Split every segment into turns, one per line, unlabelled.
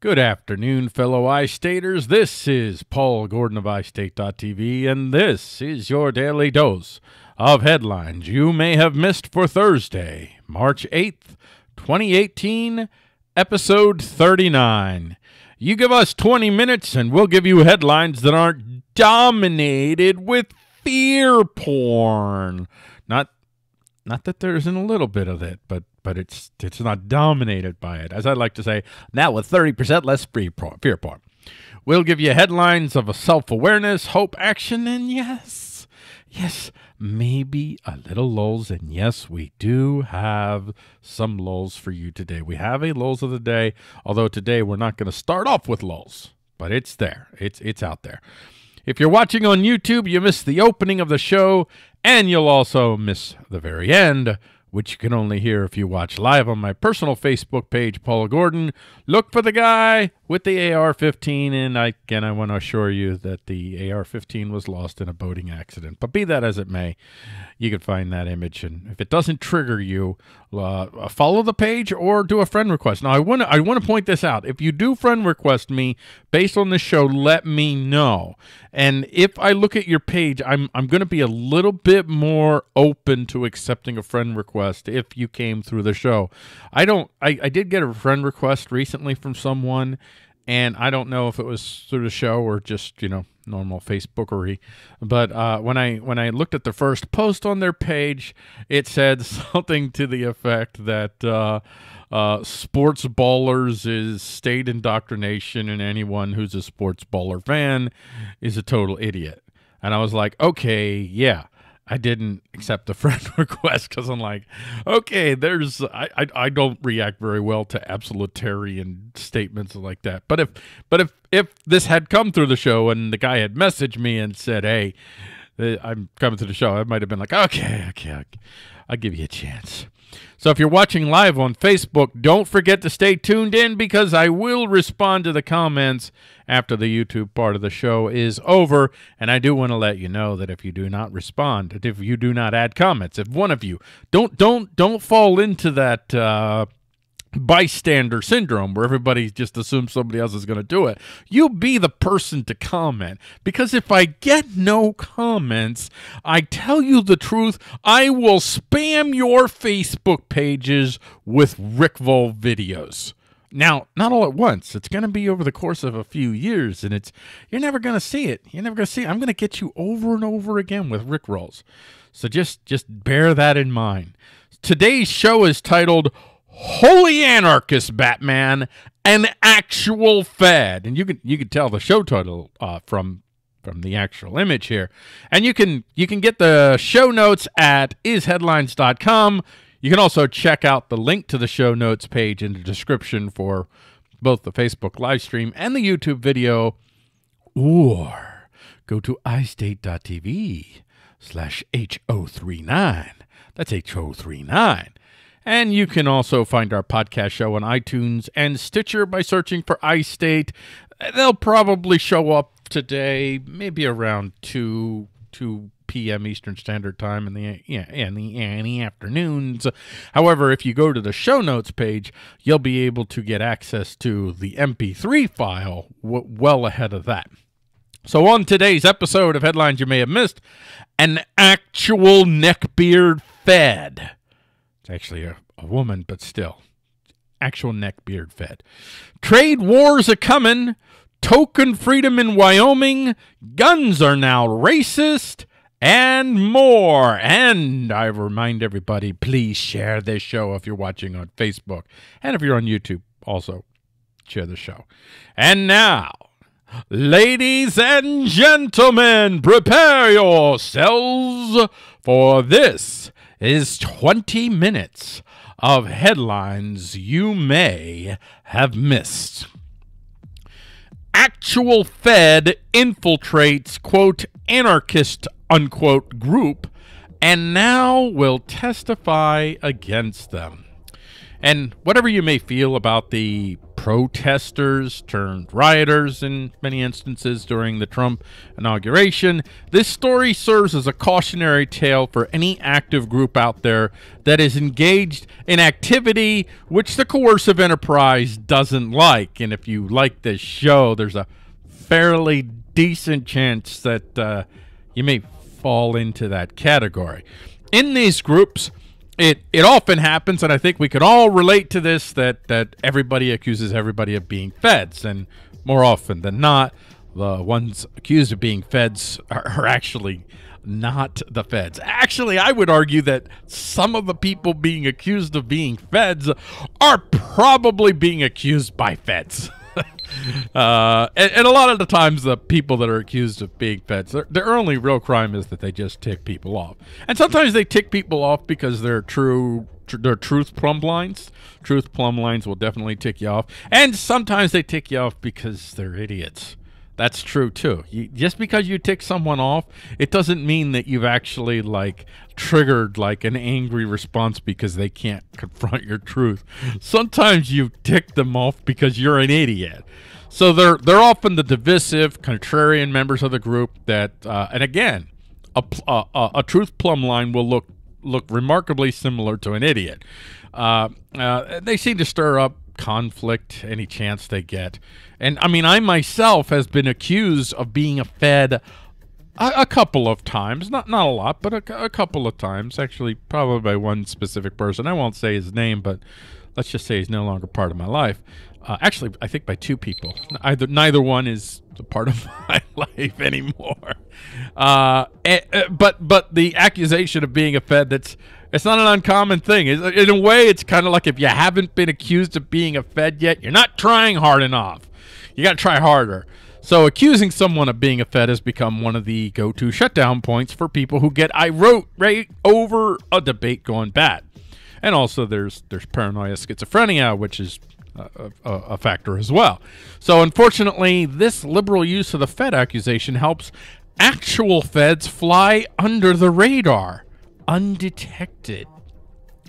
Good afternoon, fellow iStaters. This is Paul Gordon of iState.tv, and this is your daily dose of headlines you may have missed for Thursday, March 8th, 2018, episode 39. You give us 20 minutes, and we'll give you headlines that aren't dominated with fear porn. Not not that there isn't a little bit of it, but but it's it's not dominated by it. As I like to say, now with 30% less fear porn. We'll give you headlines of a self-awareness, hope, action, and yes, yes, maybe a little lulls. And yes, we do have some lulls for you today. We have a lulls of the day, although today we're not going to start off with lulls, but it's there. It's it's out there. If you're watching on YouTube, you missed the opening of the show, and you'll also miss the very end which you can only hear if you watch live on my personal Facebook page, Paul Gordon. Look for the guy with the AR-15, and I, again, I want to assure you that the AR-15 was lost in a boating accident. But be that as it may, you can find that image, and if it doesn't trigger you, uh, follow the page or do a friend request. Now, I want to I want to point this out. If you do friend request me based on the show, let me know. And if I look at your page, I'm I'm going to be a little bit more open to accepting a friend request if you came through the show. I don't. I I did get a friend request recently from someone and I don't know if it was through the show or just you know normal Facebookery, but uh, when I when I looked at the first post on their page, it said something to the effect that uh, uh, sports ballers is state indoctrination, and anyone who's a sports baller fan is a total idiot. And I was like, okay, yeah. I didn't accept the friend request because I'm like, okay, there's I, I, I don't react very well to absolutarian statements like that. But if but if if this had come through the show and the guy had messaged me and said, hey, I'm coming to the show, I might have been like, okay, okay, I'll give you a chance. So if you're watching live on Facebook, don't forget to stay tuned in because I will respond to the comments after the YouTube part of the show is over. And I do want to let you know that if you do not respond, if you do not add comments, if one of you don't don't don't fall into that uh, bystander syndrome where everybody just assumes somebody else is going to do it. You be the person to comment because if I get no comments, I tell you the truth, I will spam your Facebook pages with Rick Roll videos. Now, not all at once. It's going to be over the course of a few years, and it's you're never going to see it. You're never going to see it. I'm going to get you over and over again with Rick rolls. So just just bear that in mind. Today's show is titled holy anarchist Batman, an actual Fed," and you can you can tell the show title uh, from from the actual image here, and you can you can get the show notes at isheadlines.com. You can also check out the link to the show notes page in the description for both the Facebook live stream and the YouTube video, or go to istate.tv slash H039. That's H039 and you can also find our podcast show on iTunes and Stitcher by searching for iState. They'll probably show up today, maybe around 2, 2 p.m. Eastern Standard Time in the yeah, in the the afternoons. However, if you go to the show notes page, you'll be able to get access to the MP3 file well ahead of that. So on today's episode of Headlines You May Have Missed, an actual neckbeard fed It's actually a, a woman, but still. Actual neck beard fed. Trade wars a coming. Token freedom in Wyoming. Guns are now racist. And more. And I remind everybody, please share this show if you're watching on Facebook. And if you're on YouTube, also share the show. And now, ladies and gentlemen, prepare yourselves for this is 20 minutes of headlines you may have missed. Actual Fed infiltrates, quote, anarchist, unquote, group and now will testify against them. And whatever you may feel about the protesters turned rioters in many instances during the Trump inauguration. This story serves as a cautionary tale for any active group out there that is engaged in activity which the coercive enterprise doesn't like. And if you like this show, there's a fairly decent chance that uh, you may fall into that category. In these groups, it it often happens, and I think we could all relate to this that that everybody accuses everybody of being feds, and more often than not, the ones accused of being feds are, are actually not the feds. Actually, I would argue that some of the people being accused of being feds are probably being accused by feds. uh, and, and, a lot of the times, the people that are accused of being feds, their, their only real crime is that they just tick people off. And sometimes they tick people off because they're true tr- they're truth plumb lines. Truth plumb lines will definitely tick you off. And sometimes they tick you off because they're idiots. That's true too. You, just because you tick someone off, it doesn't mean that you've actually like triggered like an angry response because they can't confront your truth. Sometimes you tick them off because you're an idiot. So they're they're often the divisive, contrarian members of the group that, uh, and again, a, a, a truth plumb line will look look remarkably similar to an idiot. Uh, uh, they seem to stir up conflict any chance they get. And I mean, I myself has been accused of being a Fed a, a couple of times, not not a lot, but a, a, couple of times. Actually, probably by one specific person. I won't say his name, but let's just say he's no longer part of my life. Uh, actually, I think by two people. Either neither one is a part of my life anymore. Uh, and, uh, but but the accusation of being a Fed that's it's not an uncommon thing. In a way, it's kind of like if you haven't been accused of being a Fed yet, you're not trying hard enough. You got to try harder. So accusing someone of being a Fed has become one of the go-to shutdown points for people who get irate right over a debate going bad. And also there's there's paranoia schizophrenia, which is a, a, a, factor as well. So unfortunately, this liberal use of the Fed accusation helps actual Feds fly under the radar undetected.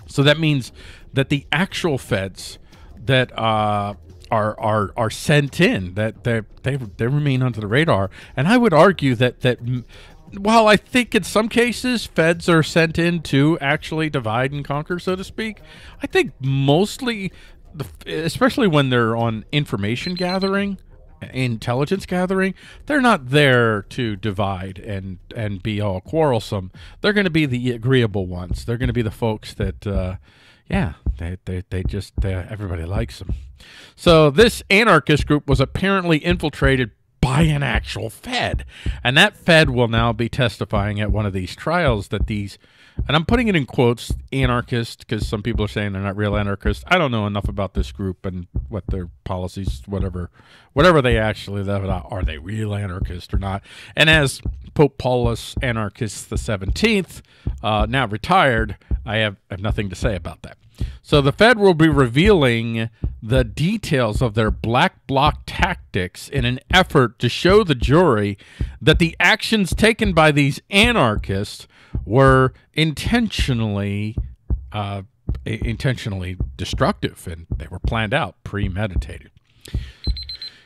So that means that the actual feds that uh, are are are sent in that they they they remain under the radar. And I would argue that that while I think in some cases feds are sent in to actually divide and conquer, so to speak, I think mostly, the, especially when they're on information gathering intelligence gathering, they're not there to divide and and be all quarrelsome. They're going to be the agreeable ones. They're going to be the folks that, uh, yeah, they they they just they, everybody likes them. So this anarchist group was apparently infiltrated by an actual Fed, and that Fed will now be testifying at one of these trials that these and I'm putting it in quotes, anarchist, because some people are saying they're not real anarchists. I don't know enough about this group and what their policies, whatever, whatever they actually live. Are they real anarchists or not? And as Pope Paulus Anarchist the Seventeenth, uh, now retired, I have, have nothing to say about that. So the Fed will be revealing the details of their black bloc tactics in an effort to show the jury that the actions taken by these anarchists were intentionally uh, intentionally destructive and they were planned out, premeditated.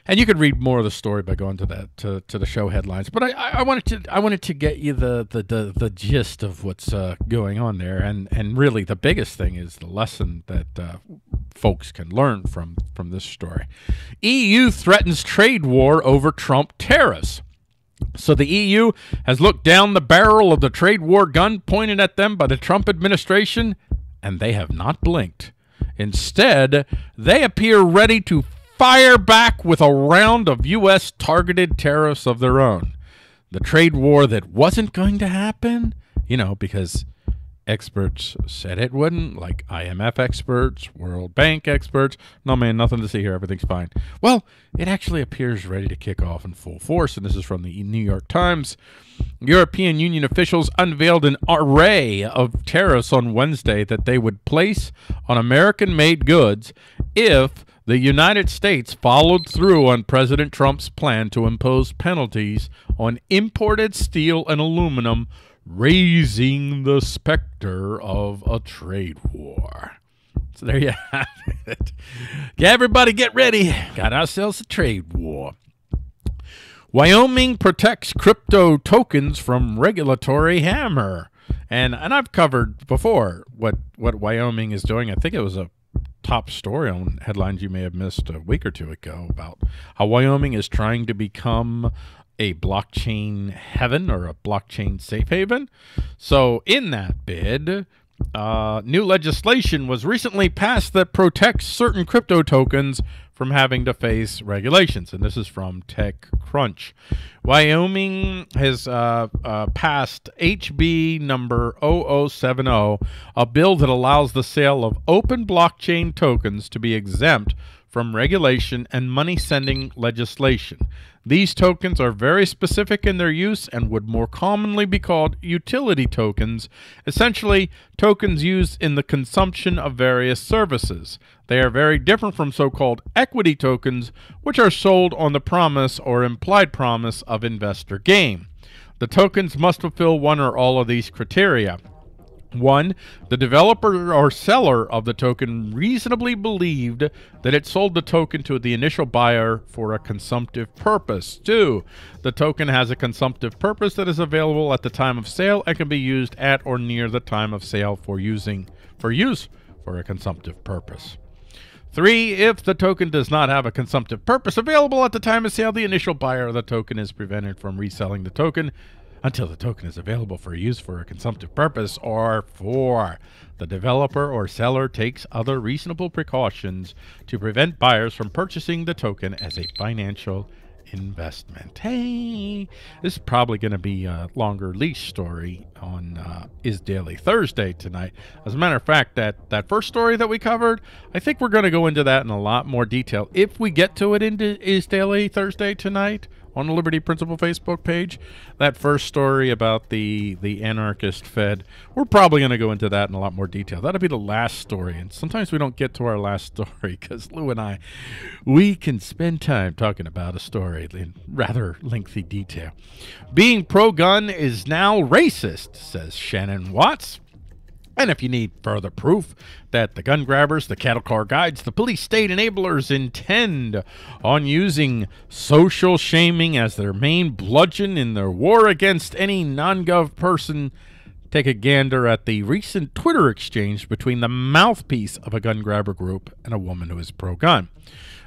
And you could read more of the story by going to that to, to the show headlines. But I, I wanted to I wanted to get you the the, the, the gist of what's uh, going on there, and and really the biggest thing is the lesson that uh, folks can learn from from this story. EU threatens trade war over Trump tariffs. So the EU has looked down the barrel of the trade war gun pointed at them by the Trump administration, and they have not blinked. Instead, they appear ready to fire back with a round of U.S. targeted tariffs of their own. The trade war that wasn't going to happen, you know, because experts said it wouldn't, like IMF experts, World Bank experts. No, man, nothing to see here. Everything's fine. Well, it actually appears ready to kick off in full force, and this is from the New York Times. European Union officials unveiled an array of tariffs on Wednesday that they would place on American made goods if the United States followed through on President Trump's plan to impose penalties on imported steel and aluminum raising the specter of a trade war. So there you have it. Yeah, everybody get ready. Got ourselves a trade war. Wyoming protects crypto tokens from regulatory hammer. And and I've covered before what what Wyoming is doing. I think it was a top story on headlines you may have missed a week or two ago about how Wyoming is trying to become a blockchain heaven or a blockchain safe haven. So in that bid, uh, new legislation was recently passed that protects certain crypto tokens from having to face regulations. And this is from TechCrunch. Wyoming has uh, uh, passed HB number 0070, a bill that allows the sale of open blockchain tokens to be exempt from regulation and money sending legislation. These tokens are very specific in their use and would more commonly be called utility tokens, essentially tokens used in the consumption of various services. They are very different from so-called equity tokens, which are sold on the promise or implied promise of investor gain. The tokens must fulfill one or all of these criteria. One, the developer or seller of the token reasonably believed that it sold the token to the initial buyer for a consumptive purpose. Two, the token has a consumptive purpose that is available at the time of sale and can be used at or near the time of sale for using for use for a consumptive purpose. Three, if the token does not have a consumptive purpose available at the time of sale, the initial buyer of the token is prevented from reselling the token until the token is available for use for a consumptive purpose, or for the developer or seller takes other reasonable precautions to prevent buyers from purchasing the token as a financial investment. Hey, this is probably going to be a longer lease story on uh, iSDaily Thursday tonight. As a matter of fact, that, that first story that we covered, I think we're going to go into that in a lot more detail if we get to it into iSDaily Thursday tonight on the Liberty Principle Facebook page. That first story about the the anarchist Fed, we're probably going to go into that in a lot more detail. That'll be the last story, and sometimes we don't get to our last story because Lou and I, we can spend time talking about a story in rather lengthy detail. Being pro-gun is now racist, says Shannon Watts. And if you need further proof that the gun grabbers, the cattle car guides, the police state enablers intend on using social shaming as their main bludgeon in their war against any non-gov person, take a gander at the recent Twitter exchange between the mouthpiece of a gun grabber group and a woman who is pro-gun.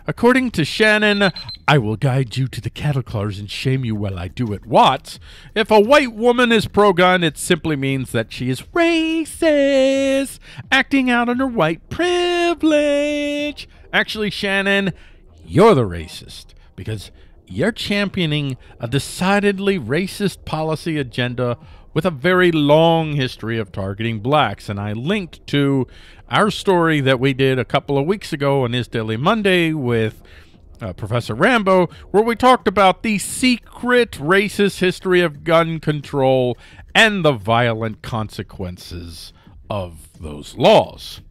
According to Shannon, I will guide you to the cattle cars and shame you while I do it. Watts, if a white woman is pro gun, it simply means that she is racist, acting out on her white privilege. Actually, Shannon, you're the racist because you're championing a decidedly racist policy agenda with a very long history of targeting blacks. And I linked to our story that we did a couple of weeks ago on iSDaily Monday with uh, Professor Rambo, where we talked about the secret racist history of gun control and the violent consequences of those laws.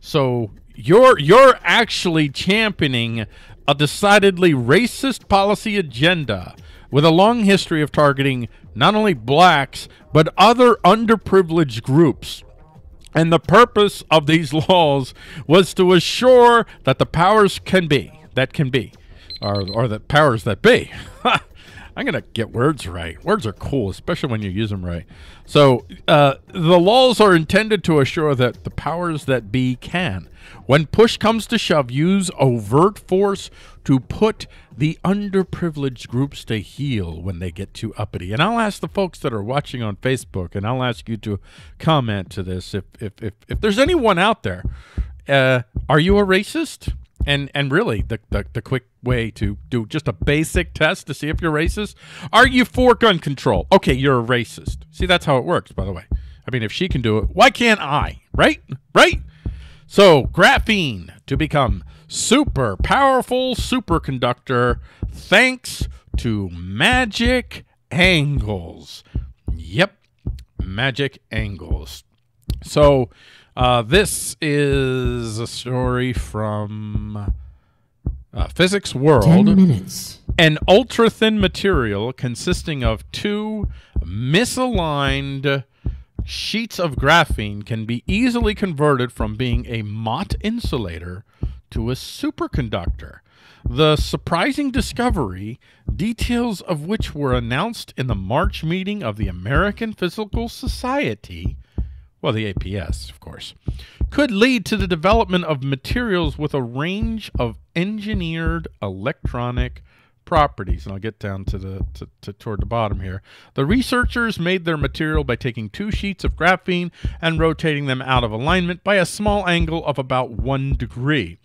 So you're you're actually championing a decidedly racist policy agenda with a long history of targeting not only blacks, but other underprivileged groups. And the purpose of these laws was to assure that the powers can be, that can be, or, or the powers that be. I'm going to get words right. Words are cool, especially when you use them right. So uh, the laws are intended to assure that the powers that be can, when push comes to shove, use overt force to put the underprivileged groups to heel when they get too uppity. And I'll ask the folks that are watching on Facebook, and I'll ask you to comment to this. If if if, if there's anyone out there, uh, are you a racist? And and really, the, the the quick way to do just a basic test to see if you're racist: Are you for gun control? Okay, you're a racist. See, that's how it works. By the way, I mean, if she can do it, why can't I? Right? Right? So, graphene to become super powerful superconductor thanks to magic angles. Yep, magic angles. So, uh, this is a story from uh, Physics World.
Ten minutes.
An ultra thin material consisting of two misaligned sheets of graphene can be easily converted from being a Mott insulator to a superconductor. The surprising discovery, details of which were announced in the March meeting of the American Physical Society, well, the APS, of course, could lead to the development of materials with a range of engineered electronic properties. And I'll get down to the to, to, toward the bottom here. The researchers made their material by taking two sheets of graphene and rotating them out of alignment by a small angle of about one degree.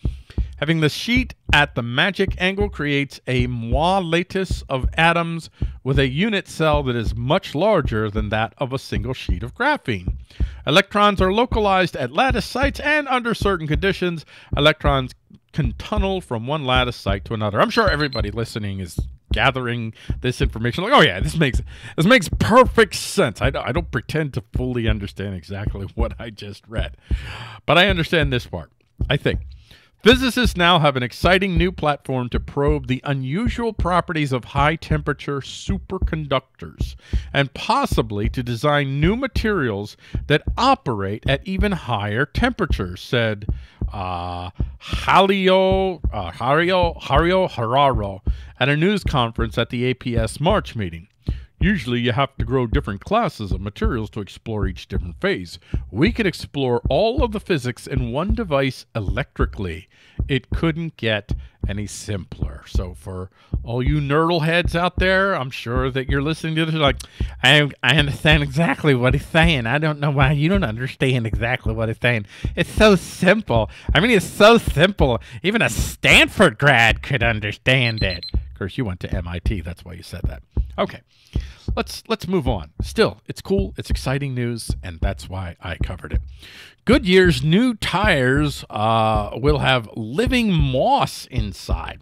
Having the sheet at the magic angle creates a moiré lattice of atoms with a unit cell that is much larger than that of a single sheet of graphene. Electrons are localized at lattice sites, and under certain conditions, electrons can tunnel from one lattice site to another. I'm sure everybody listening is gathering this information like oh yeah this makes this makes perfect sense I, I don't pretend to fully understand exactly what i just read but i understand this part i think Physicists now have an exciting new platform to probe the unusual properties of high temperature superconductors and possibly to design new materials that operate at even higher temperatures, said uh, Halio, uh, Hario, Hario Hararo at a news conference at the APS March meeting. Usually you have to grow different classes of materials to explore each different phase. We can explore all of the physics in one device electrically. It couldn't get any simpler. So for all you nerdle heads out there, I'm sure that you're listening to this like, I, I understand exactly what he's saying. I don't know why you don't understand exactly what he's saying. It's so simple. I mean, it's so simple. Even a Stanford grad could understand it. You went to MIT. That's why you said that. Okay let's let's move on. Still, it's cool, it's exciting news, and that's why I covered it. Goodyear's new tires uh, will have living moss inside.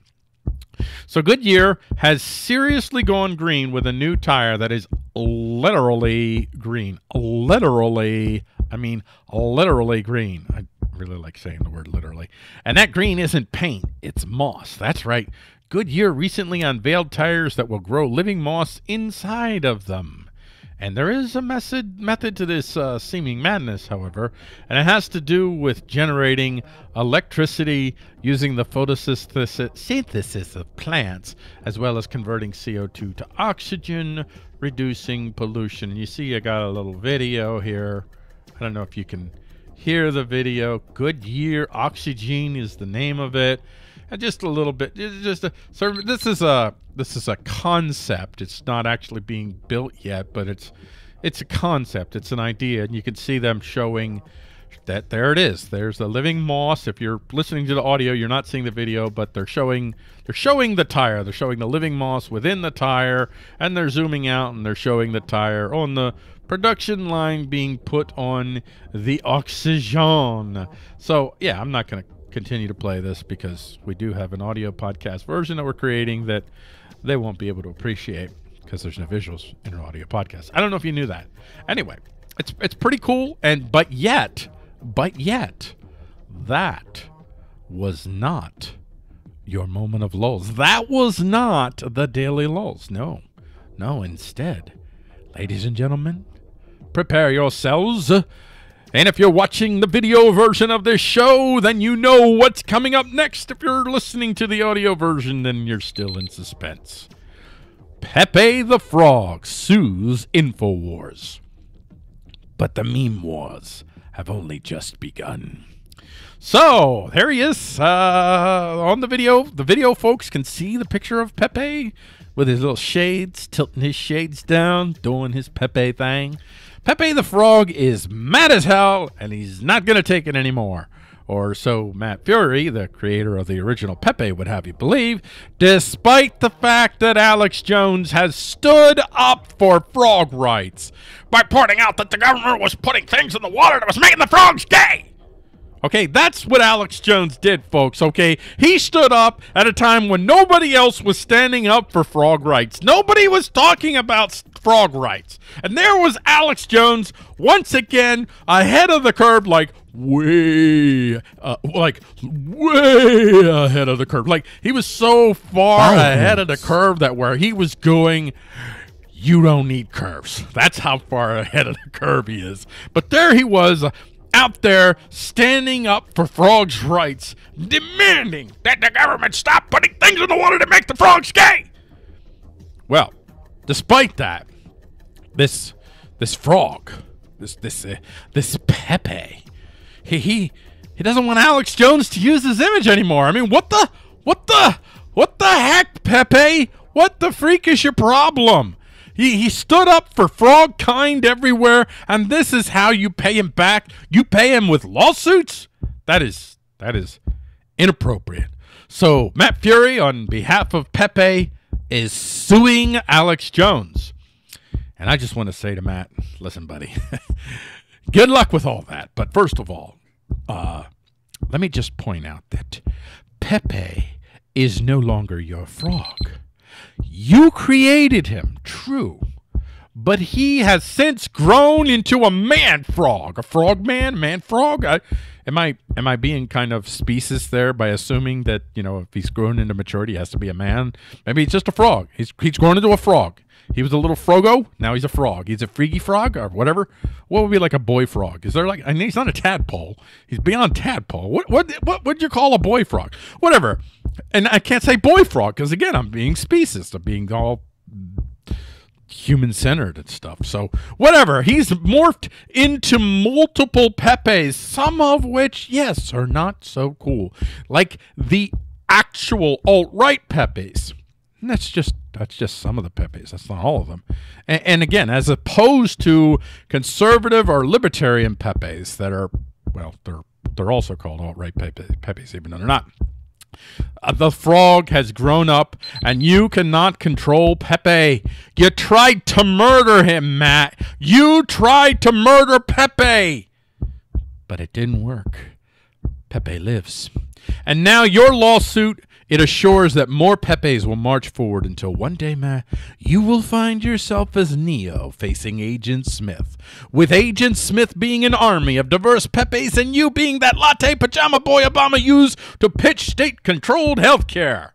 So Goodyear has seriously gone green with a new tire that is literally green. Literally, I mean literally green. I really like saying the word literally. And that green isn't paint, it's moss. That's right. Goodyear recently unveiled tires that will grow living moss inside of them. And there is a method, method to this uh, seeming madness, however, and it has to do with generating electricity using the photosynthesis of plants, as well as converting CO2 to oxygen, reducing pollution. You see, I got a little video here. I don't know if you can hear the video. Goodyear Oxygen is the name of it Uh, just a little bit. Just a so this is a this is a concept. It's not actually being built yet but it's it's a concept. It's an idea and you can see them showing that there it is. There's the living moss. If you're listening to the audio you're not seeing the video but they're showing they're showing the tire. They're showing the living moss within the tire and they're zooming out and they're showing the tire on the production line being put on the oxygen. So yeah i'm not to continue to play this because we do have an audio podcast version that we're creating that they won't be able to appreciate because there's no visuals in our audio podcast. I don't know if you knew that. Anyway, it's it's pretty cool and but yet, but yet that was not your moment of lulls. That was not the daily lulls. No. No, instead, ladies and gentlemen, prepare yourselves and if you're watching the video version of this show, then you know what's coming up next. If you're listening to the audio version, then you're still in suspense. Pepe the Frog sues InfoWars. But the meme wars have only just begun. So, there he is uh, on the video. The video folks can see the picture of Pepe with his little shades, tilting his shades down, doing his Pepe thing. Pepe the Frog is mad as hell, and he's not going to take it anymore. Or so Matt Furie, the creator of the original Pepe, would have you believe, despite the fact that Alex Jones has stood up for frog rights by pointing out that the government was putting things in the water that was making the frogs gay. Okay, that's what Alex Jones did, folks. Okay, he stood up at a time when nobody else was standing up for frog rights. Nobody was talking about frog rights. And there was Alex Jones once again ahead of the curve, like way, uh, like way ahead of the curve. Like he was so far ahead of the curve that where he was going, you don't need curves. That's how far ahead of the curve he is. But there he was. Out there standing up for frogs' rights, demanding that the government stop putting things in the water to make the frogs gay. Well, despite that, this this frog, this this uh, this Pepe, he he he doesn't want Alex Jones to use his image anymore. I mean, what the what the what the heck, Pepe? What the freak is your problem? He, he stood up for frog kind everywhere, and this is how you pay him back. You pay him with lawsuits? That is that is inappropriate. So Matt Furie, on behalf of Pepe, is suing Alex Jones. And I just want to say to Matt, listen, buddy, good luck with all that. But first of all, uh, let me just point out that Pepe is no longer your frog. You created him, true. But he has since grown into a man frog, a frog man, man frog. I, am I am I being kind of specious there by assuming that you know if he's grown into maturity, he has to be a man? Maybe he's just a frog. He's he's grown into a frog. He was a little frogo. Now he's a frog. He's a freaky frog or whatever. What would be like a boy frog? Is there like? I mean, he's not a tadpole. He's beyond tadpole. What what what would you call a boy frog? Whatever. And I can't say boy frog because again, I'm being specious. I'm being all human centered and stuff. So whatever. He's morphed into multiple Pepes, some of which, yes, are not so cool, like the actual alt right Pepes. And that's just that's just some of the Pepes. That's not all of them. And, and again, as opposed to conservative or libertarian Pepes that are, well, they're they're also called alt right Pepes, even though they're not. Uh, the frog has grown up, and you cannot control Pepe. You tried to murder him, Matt. You tried to murder Pepe. But it didn't work. Pepe lives. And now your lawsuit it assures that more Pepes will march forward until one day, Matt, you will find yourself as Neo facing Agent Smith, with Agent Smith being an army of diverse Pepes and you being that latte pajama boy Obama used to pitch state-controlled health care.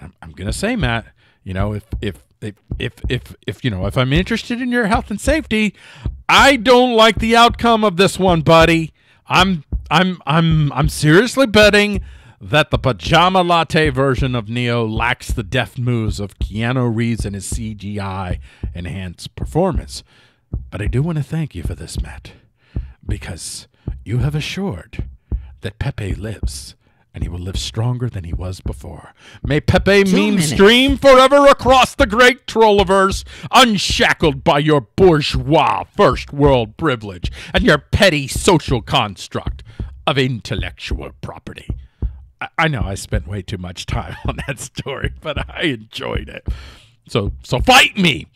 I'm, I'm gonna say, Matt, you know, if if if if if if you know, if I'm interested in your health and safety, I don't like the outcome of this one, buddy. I'm I'm I'm I'm seriously betting that the pajama latte version of Neo lacks the deft moves of Keanu Reeves and his CGI enhanced performance. But I do want to thank you for this, Matt, because you have assured that Pepe lives and he will live stronger than he was before. May Pepe Two meme minutes. stream forever across the great trolliverse, unshackled by your bourgeois first world privilege and your petty social construct of intellectual property. I know I spent way too much time on that story, but I enjoyed it. So so fight me.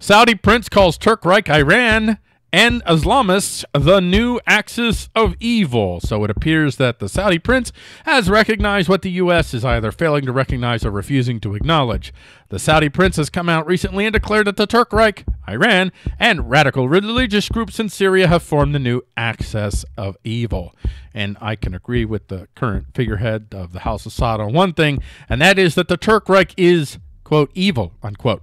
Saudi prince calls Turk Reich Iran and Islamists the new axis of evil. So it appears that the Saudi prince has recognized what the U.S. is either failing to recognize or refusing to acknowledge. The Saudi prince has come out recently and declared that the Turk Reich, Iran, and radical religious groups in Syria have formed the new axis of evil. And I can agree with the current figurehead of the House of Saud on one thing, and that is that the Turk Reich is, quote, evil, unquote.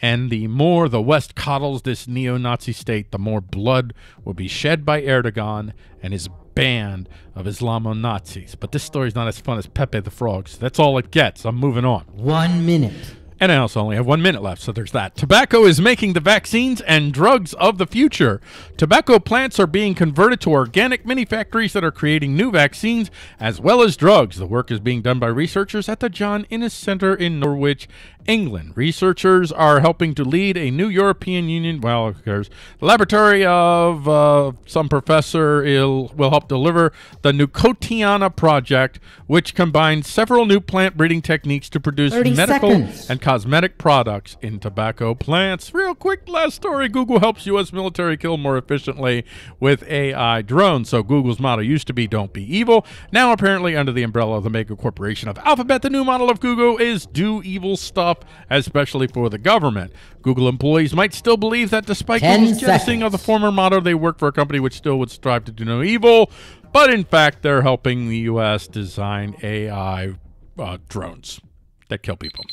And the more the West coddles this neo Nazi state, the more blood will be shed by Erdogan and his band of Islamo Nazis. But this story's not as fun as Pepe the Frogs. That's all it gets. I'm moving on.
One minute.
And I also only have one minute left, so there's that. Tobacco is making the vaccines and drugs of the future. Tobacco plants are being converted to organic mini factories that are creating new vaccines as well as drugs. The work is being done by researchers at the John Innes Center in Norwich, England. Researchers are helping to lead a new European Union, well, who cares? The laboratory of uh, some professor will help deliver the Newcotiana project, which combines several new plant breeding techniques to produce medical seconds. and cosmetic products in tobacco plants. Real quick, last story Google helps U.S. military kill more efficiently with AI drones. So Google's motto used to be don't be evil. Now, apparently, under the umbrella of the mega corporation of Alphabet, the new model of Google is do evil stuff, especially for the government. Google employees might still believe that despite Google's jettisoning of the former motto, they work for a company which still would strive to do no evil. But in fact, they're helping the U.S. design AI uh, drones that kill people.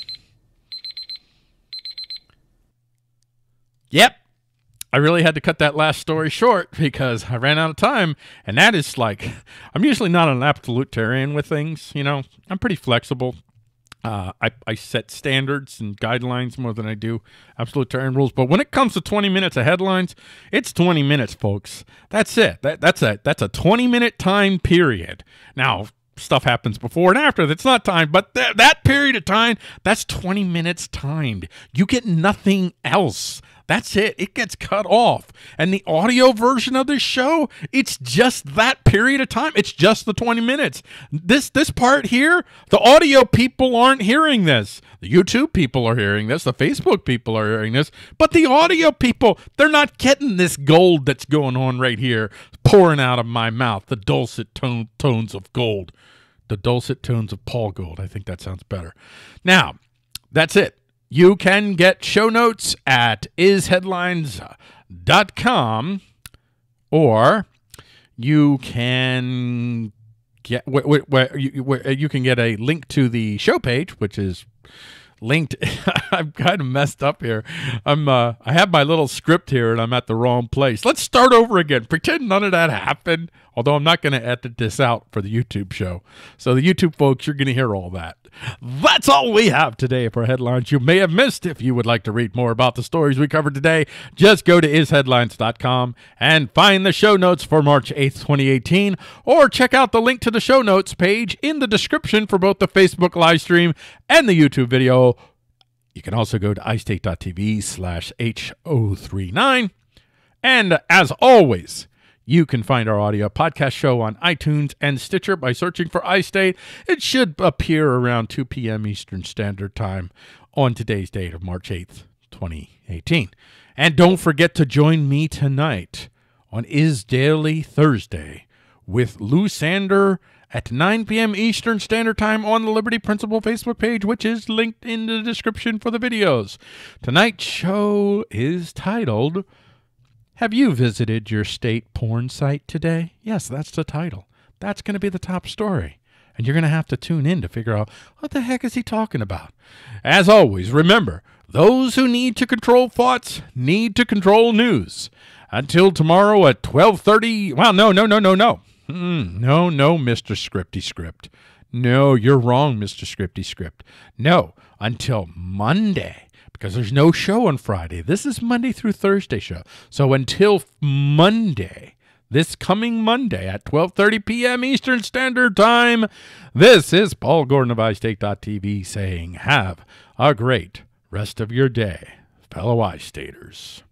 Yep. I really had to cut that last story short because I ran out of time. And that is like, I'm usually not an absolutarian with things, you know, I'm pretty flexible. Uh, I, I set standards and guidelines more than I do absolutarian rules. But when it comes to 20 minutes of headlines, it's 20 minutes, folks. That's it. That, that's a that's a 20 minute time period. Now, stuff happens before and after that's not timed, but th- that period of time, that's 20 minutes timed. You get nothing else. That's it. It gets cut off. And the audio version of this show, it's just that period of time. It's just the 20 minutes. This this part here, the audio people aren't hearing this. The YouTube people are hearing this. The Facebook people are hearing this. But the audio people, they're not getting this gold that's going on right here, pouring out of my mouth, the dulcet tone, tones of gold. The dulcet tones of Paul Gold. I think that sounds better. Now, that's it. You can get show notes at isheadlines.com or you can get you, you can get a link to the show page, which is linked. I'm kind of messed up here. I'm uh, I have my little script here and I'm at the wrong place. Let's start over again. Pretend none of that happened. Although I'm not going to edit this out for the YouTube show. So the YouTube folks, you're going to hear all that. That's all we have today for headlines you may have missed. If you would like to read more about the stories we covered today, just go to isheadlines.com and find the show notes for March 8th, 2018, or check out the link to the show notes page in the description for both the Facebook live stream and the YouTube video. You can also go to istate.tv slash H039. And as always, you can find our audio podcast show on iTunes and Stitcher by searching for iState. It should appear around 2 p.m. Eastern Standard Time on today's date of March 8th, 2018. And don't forget to join me tonight on iSDaily Thursday with Lou Sander at 9 p.m. Eastern Standard Time on the Liberty Principle Facebook page, which is linked in the description for the videos. Tonight's show is titled have you visited your state porn site today? Yes, that's the title. That's going to be the top story. And you're going to have to tune in to figure out what the heck is he talking about. As always, remember, those who need to control thoughts need to control news. Until tomorrow at 12:30. Well, no, no, no, no, no. Mm, no, no, Mr. Scripty Script. No, you're wrong, Mr. Scripty Script. No, until Monday because there's no show on Friday. This is Monday through Thursday show. So until Monday, this coming Monday at 12:30 p.m. Eastern Standard Time, this is Paul Gordon of iState.tv saying have a great rest of your day, fellow iStaters.